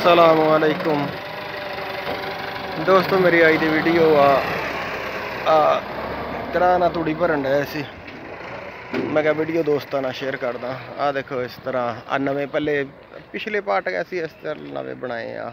ਅਸਲਾਮੁਅਲੈਕੁਮ ਦੋਸਤੋ, ਮੇਰੀ ਆਈ ਦੀ ਵੀਡੀਓ ਆ ਆ ਤਰਾ ਨਾ ਤੂੜੀ ਭਰਨ ਡਿਆ ਸੀ। ਮੈਂ ਕਿਹਾ ਵੀਡੀਓ ਦੋਸਤਾਂ ਨਾਲ ਸ਼ੇਅਰ ਕਰਦਾ। ਆ ਦੇਖੋ ਇਸ ਤਰ੍ਹਾਂ, ਆ ਨਵੇਂ ਪੱਲੇ, ਪਿਛਲੇ ਪਾਰਟ ਗਏ ਸੀ? ਇਸ ਤਰ੍ਹਾਂ ਨਵੇਂ ਬਣਾਏ ਆ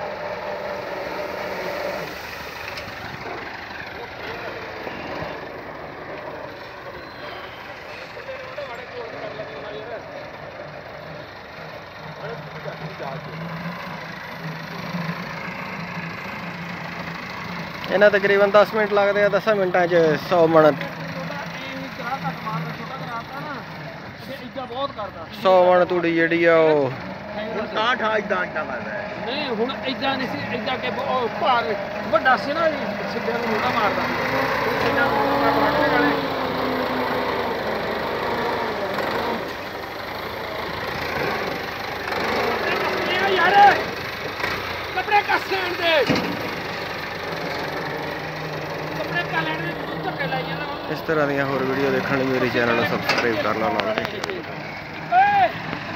ਇਹਨਾਂ ਤਕਰੀਬਨ 10 ਮਿੰਟ ਲੱਗਦੇ ਆ 10 ਮਿੰਟਾਂ 'ਚ 100 ਮਣ। 100 ਮਣ ਤੂੜੀ ਜਿਹੜੀ ਆ ਉਹ। ਤਾਂ ਠਾ ਇਦਾਂ ਇਦਾਂ ਕਰਦਾ ਨਹੀਂ, ਹੁਣ ਇਦਾਂ ਨਹੀਂ ਸੀ ਇਦਾਂ ਕਿ ਭਾਰ ਵੱਡਾ ਸੀ ਨਾ ਜੀ ਸਿੱਧਿਆਂ ਨੂੰ ਮਾਰਦਾ ਇਸ ਤਰ੍ਹਾਂ ਦੀਆਂ ਹੋਰ ਵੀਡੀਓ ਦੇਖਣ ਲਈ ਮੇਰੇ ਚੈਨਲ ਨੂੰ ਸਬਸਕ੍ਰਾਈਬ ਕਰ ਲਓ ਨਾਲ